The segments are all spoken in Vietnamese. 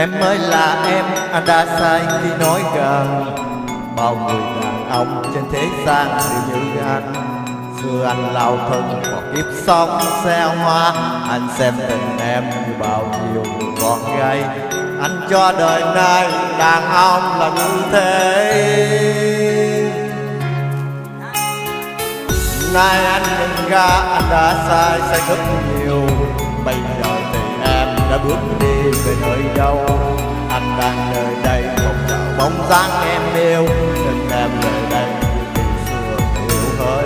Em mới là em, anh đã sai khi nói rằng Bao người đàn ông trên thế gian đều như anh. Xưa anh lao thân một kiếp sống xe hoa Anh xem tình em như bao nhiêu con gái. Anh cho đời nay đàn ông là như thế. Nay anh nhận ra anh đã sai sai rất nhiều. Bây giờ đã bước đi về nơi đâu. Anh đang nơi đây không chờ bóng dáng em yêu. Nên em về đây như xưa yêu hơi.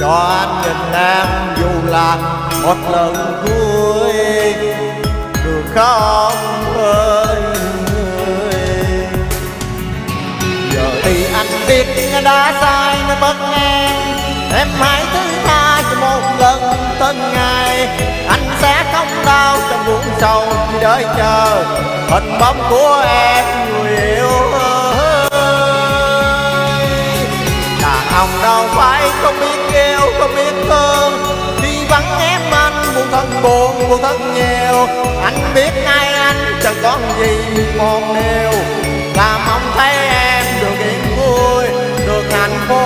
Cho anh nhìn em, dù là một lần cuối. Được không ơi Giờ thì anh biết đã sai nên mất em chờ Hình bóng của em người yêu ơi. Đàn ông đâu phải không biết yêu, không biết thương đi vắng em anh buồn thân buồn, buồn thân nhiều Anh biết nay anh chẳng có gì một điều. Là mong thấy em được yên vui, được hạnh phúc.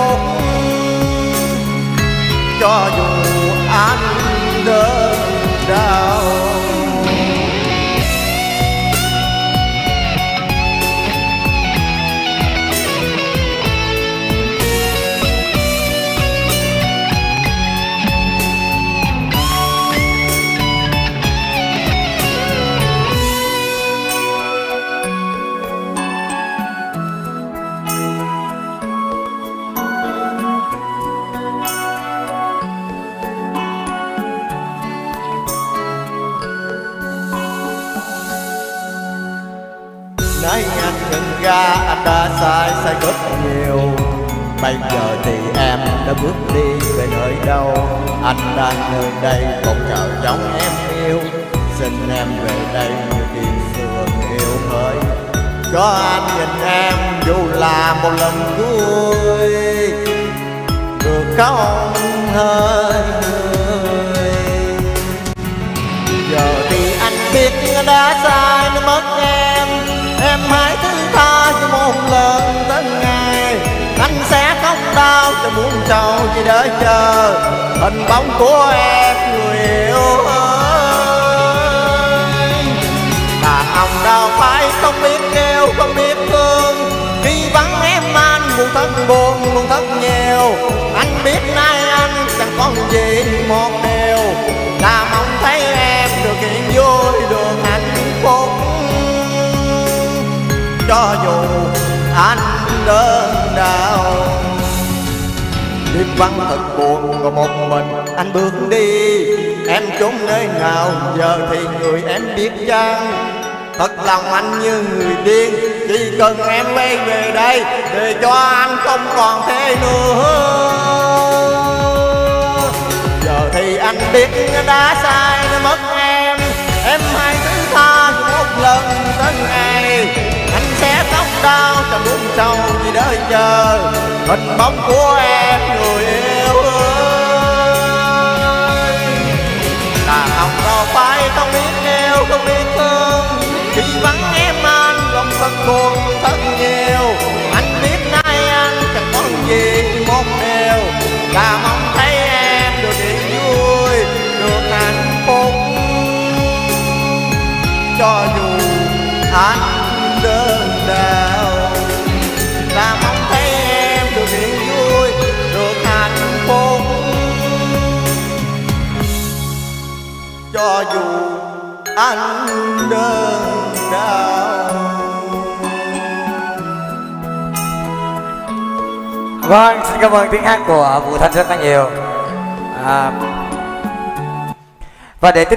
Nay anh nhận ra anh đã sai sai rất nhiều. Bây giờ thì em đã bước đi về nơi đâu? Anh đang nơi đây còn chờ giống em yêu. Xin em về đây như khi xưa yêu mới. Có anh nhìn em dù là một lần cuối Được không hơi Giờ thì anh biết đã sai, nó mất em. Em hãy thứ tha cho một lần tới ngày. Anh sẽ không đau cho muốn trầu chỉ đợi chờ. Hình bóng của em người yêu ơi. Đàn ông đâu phải không biết yêu, không biết thương. Khi vắng em anh buồn thân buồn, buồn thân nhiều Anh biết nay anh chẳng anh đơn đau. Đêm vắng thật buồn, còn một mình anh bước đi. Em trốn nơi nào, giờ thì người em biết chăng? Thật lòng anh như người điên, chỉ cần em quay về đây, để cho anh không còn thế nữa. Giờ thì anh biết đã sai đã mất em. Em hãy thứ tha cho một lần tới ngày sau chỉ đợi chờ hình bóng của em người yêu ơi. Là lòng đâu phải không biết yêu, không biết thương. Khi vắng em anh, lòng thật buồn thật nhiều. Anh biết nay anh chẳng có gì một điều. Là mong thấy em được đi vui, được hạnh phúc. Cho dù anh đơn anh đơn đau. Vâng, xin cảm ơn tiếng hát của Vũ Thanh rất là nhiều. À, Và để tiếp